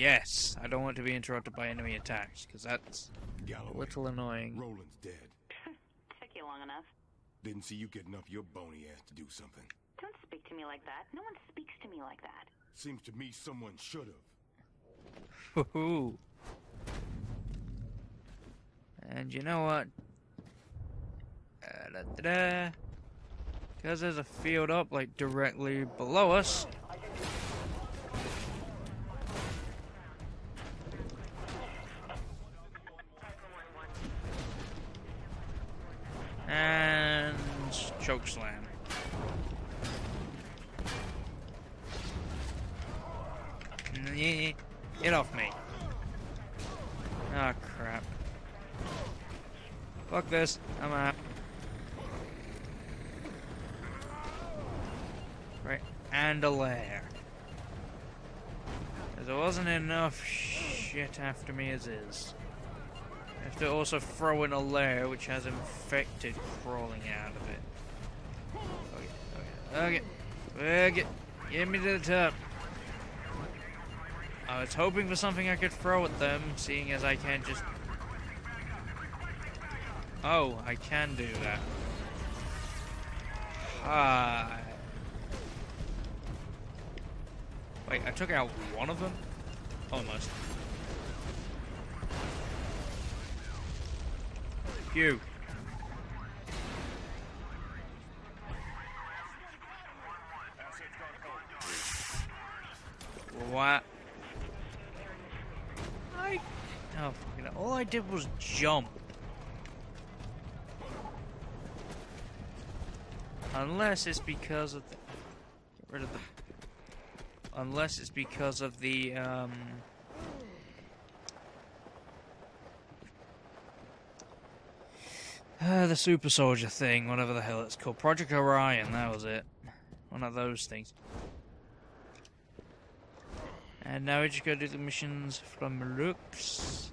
Yes, I don't want to be interrupted by enemy attacks, because that's a little annoying. Roland's dead. Took you long enough. Didn't see you getting up your bony ass to do something. Don't speak to me like that. No one speaks to me like that. Seems to me someone should have. Woohoo. And you know what? Uh, Because there's a field up, like, directly below us. Get off me. Oh crap. Fuck this. I'm out. Right, and a lair. There wasn't enough shit after me as is. I have to also throw in a lair which has infected crawling out of it. Okay, okay, okay. Okay, get me to the top. I was hoping for something I could throw at them, seeing as I can just... Oh, I can do that. Hi. Wait, I took out one of them? Almost. Phew. What? I... Oh, fucking hell. All I did was jump. Unless it's because of the... Get rid of the... Unless it's because of the, um... Uh, the super soldier thing, whatever the hell it's called. Project Orion, that was it. One of those things. And now we just go do the missions from Lux.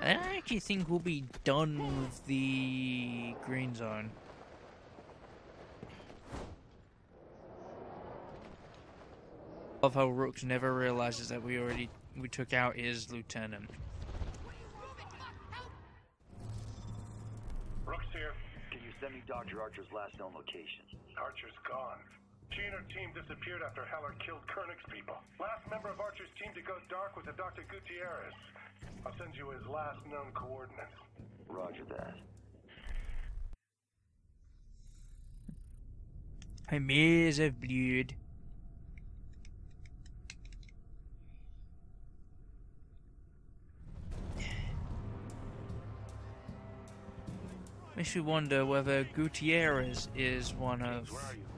And I actually think we'll be done with the green zone. Love how Rooks never realizes that we already we took out his lieutenant. Rooks here. Can you send me Dr. Archer's last known location? Archer's gone. She and her team disappeared after Heller killed Koenig's people. Last member of Archer's team to go dark was a Dr. Gutierrez. I'll send you his last known coordinates. Roger that. A maze of blood. Makes me wonder whether Gutierrez is one of Where are you?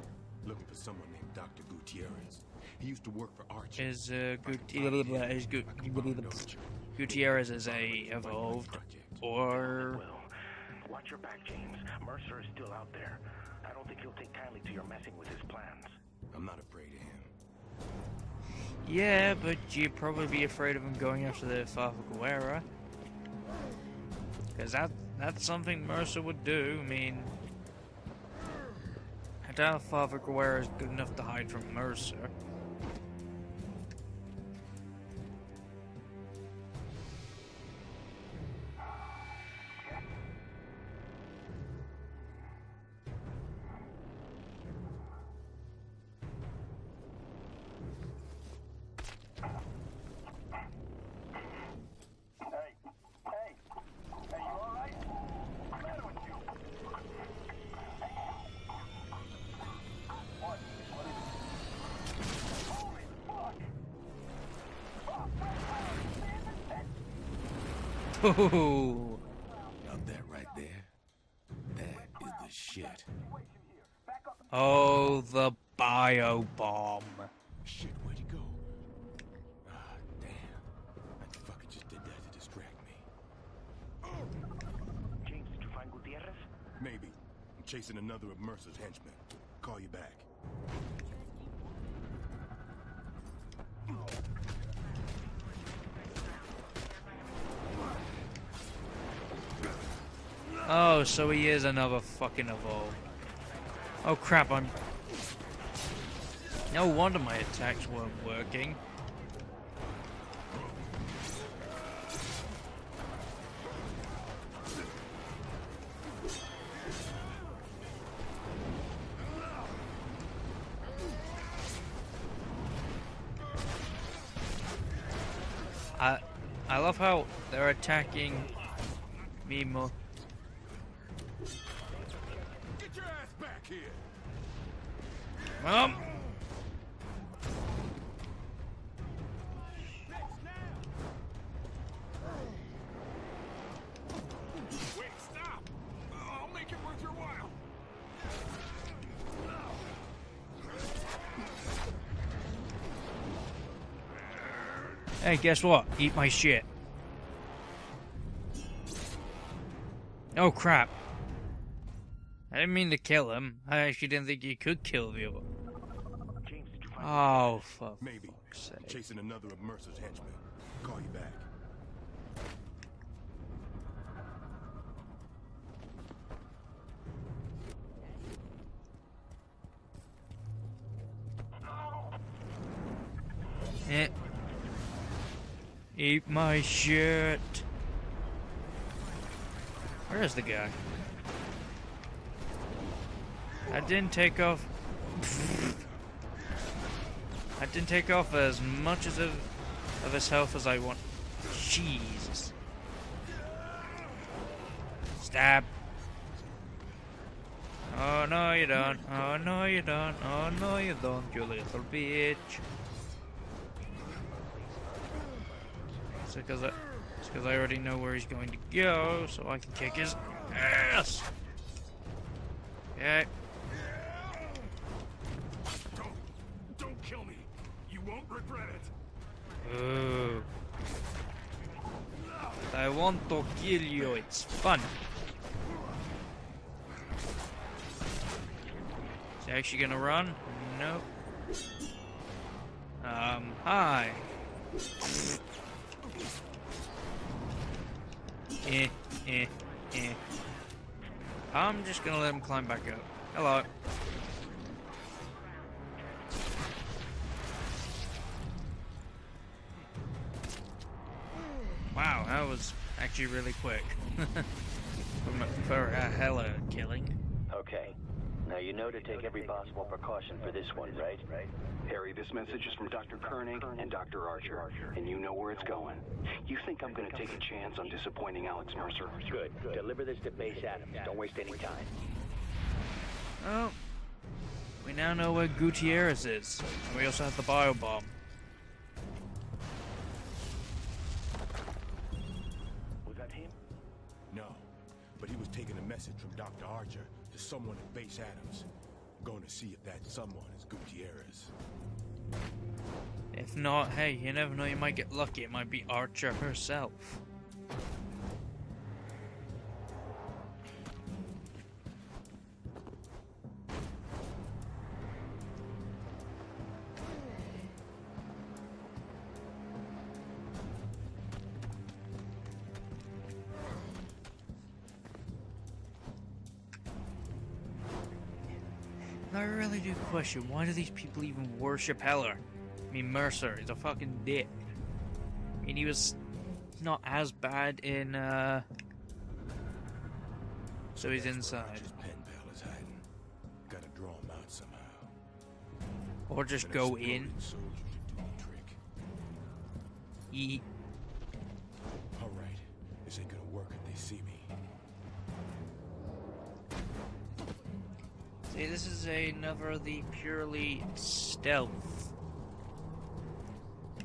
Looking for someone named Dr. Gutierrez. He used to work for Archer. is uh, Gut- is Gut- Gutierrez is a evolved or Well, watch your back, James. Mercer is still out there. I don't think he'll take kindly to your messing with his plans. I'm not afraid of him. yeah, but you'd probably be afraid of him going after the Father Guerra. Because that, that's something Mercer would do. I mean, I doubt Father Guerra is good enough to hide from Mercer. Fuck! Ooh. That right there, that is the shit. Oh, the bio bomb. Shit, where'd he go? Ah, damn. I fucking just did that to distract me. James, did you find Gutierrez? Maybe. I'm chasing another of Mercer's henchmen. Call you back. Oh, so he is another fucking Evolve. Oh crap, I'm... No wonder my attacks weren't working. I, I love how they're attacking me more. While. hey, guess what? Eat my shit. Oh crap. I didn't mean to kill him. I actually didn't think you could kill the other. James, did you find Oh, fuck. Maybe. Chasing another of Mercer's henchmen. Call you back. Eh. Eat my shit. Where is the guy? I didn't take off. I didn't take off as much as of, of his health as I want. Jesus. Stab. Oh no you don't. Oh no you don't. Oh no you don't, you little bitch. It's because I, it's 'cause I already know where he's going to go, so I can kick his ass. Okay. Don't, don't kill me. You won't regret it. I want to kill you. It's fun. Is he actually gonna run? Nope. Um, hi. Eh, eh, eh. I'm just gonna let him climb back up. Hello. Was actually really quick. From a- For a hella killing. Okay. Now you know to take every possible precaution for this one, right? Right. Harry, this message is from Dr. Koenig and Dr. Archer, and you know where it's going. You think I'm gonna take a chance on disappointing Alex Mercer? Good. Deliver this to Base Adams. Don't waste any time. Oh. We now know where Gutierrez is. And we also have the bio bomb. Taking a message from Dr. Archer to someone at Base Adams. Going to see if that someone is Gutierrez. If not, hey, you never know, you might get lucky. It might be Archer herself. I really do question why do these people even worship Heller? I mean, Mercer is a fucking dick. I mean, he was not as bad in, uh. So he's inside. Archer's pen pal is hiding. Gotta draw him out somehow. Or just go in. soldier should do the trick. Eat. All right, this ain't gonna work if they see me. See, this is another of the purely stealth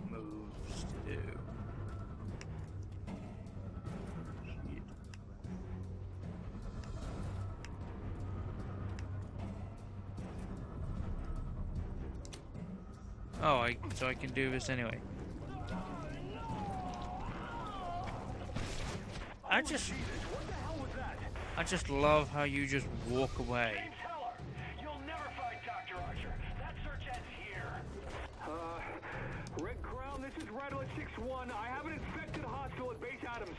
moves to do. Shit. Oh, I, so I can do this anyway. I just, I just love how you just walk away. This is Red Alert 6-1. I have an infected hostile at Base Adams.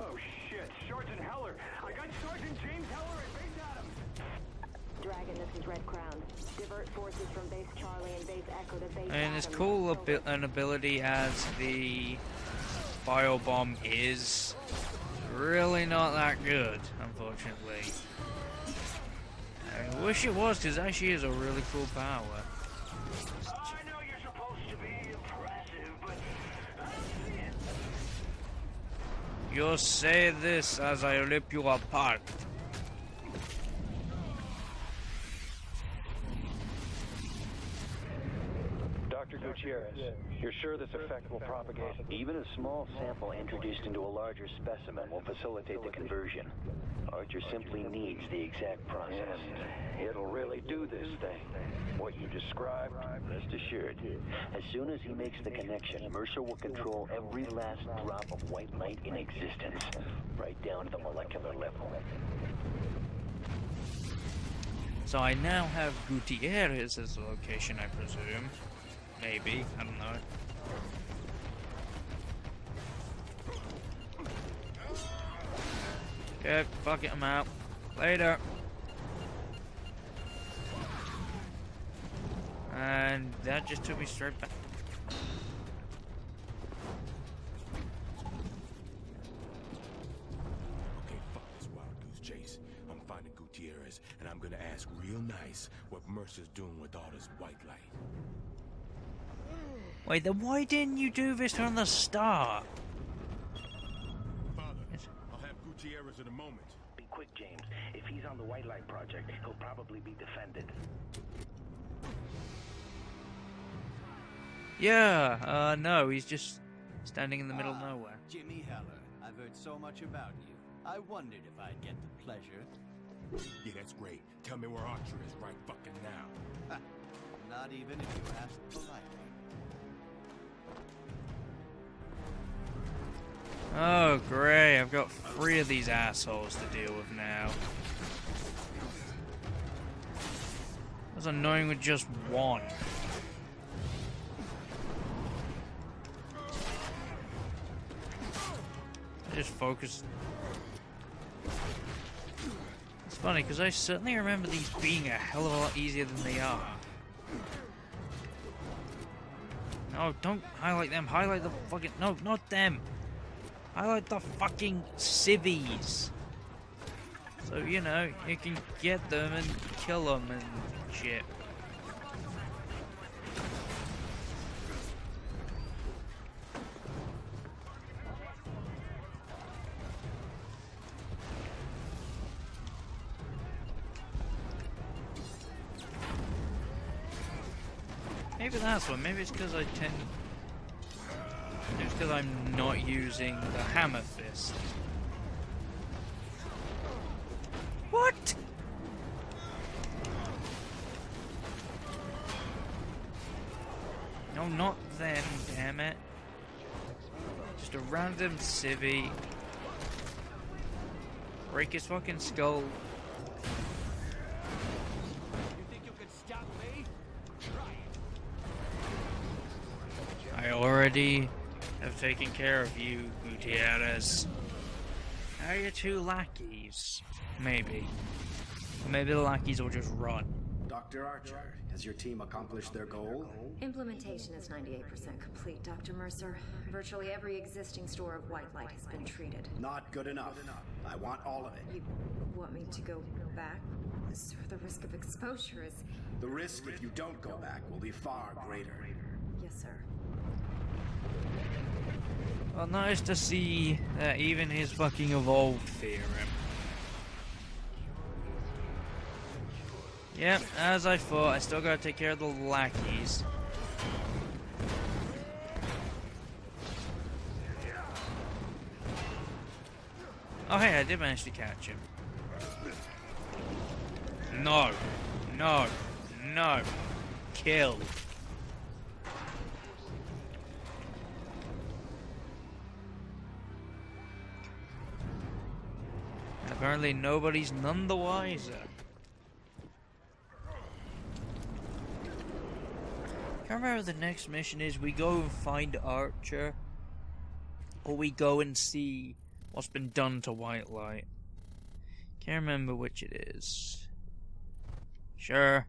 Oh, shit. Sergeant Heller. I got Sergeant James Heller at Base Adams. Dragon, this is Red Crown. Divert forces from Base Charlie and Base Echo to Base And as cool abi- an ability as the bio bomb is, really not that good, unfortunately. I wish it was, because actually is a really cool power. You say this as I rip you apart. You're sure this effect will propagate? Even a small sample introduced into a larger specimen will facilitate the conversion. Archer simply needs the exact process. It'll really do this thing. What you described? Rest assured, as soon as he makes the connection, Mercer will control every last drop of white light in existence, right down to the molecular level. So I now have Gutierrez as a location, I presume. Maybe, I don't know. Okay, fuck it, I'm out. Later. And that just took me straight back. Okay, fuck this wild goose chase. I'm finding Gutierrez, and I'm gonna ask real nice what Mercer's doing with all this white light. Wait, then why didn't you do this from the start? Father, I'll have Gutierrez in a moment. Be quick, James. If he's on the White Light Project, he'll probably be defended. Yeah, uh, no, he's just standing in the middle of Ah, nowhere. Jimmy Heller, I've heard so much about you. I wondered if I'd get the pleasure. Yeah, that's great. Tell me where Archer is right fucking now. Not even if you ask politely. Oh, great. I've got three of these assholes to deal with now. It was annoying with just one. Just focused. It's funny, because I certainly remember these being a hell of a lot easier than they are. No, don't highlight them. Highlight the fucking... No, not them. Highlight the fucking civvies. So, you know, you can get them and kill them and shit. Maybe that's one. Maybe it's because I tend. Because I'm not using the hammer fist. What? No, not them, damn it. Just a random civvy. Break his fucking skull. You think you can stop me? Try it. I already have taken care of you, Gutierrez. Now you're two lackeys. Maybe. Maybe the lackeys will just run. Dr. Archer, has your team accomplished their goal? Implementation is 98% complete, Dr. Mercer. Virtually every existing store of white light has been treated. Not good enough. I want all of it. You want me to go back? Sir, the risk of exposure is. The risk if you don't go back will be far greater. Yes, sir. Well, nice to see that even his fucking evolved him. Yep, as I thought, I still gotta take care of the lackeys. Oh hey, I did manage to catch him. No. No. No. Kill. Apparently nobody's none the wiser. Can't remember the next mission is. We go and find Archer. Or we go and see what's been done to White Light. Can't remember which it is. Sure.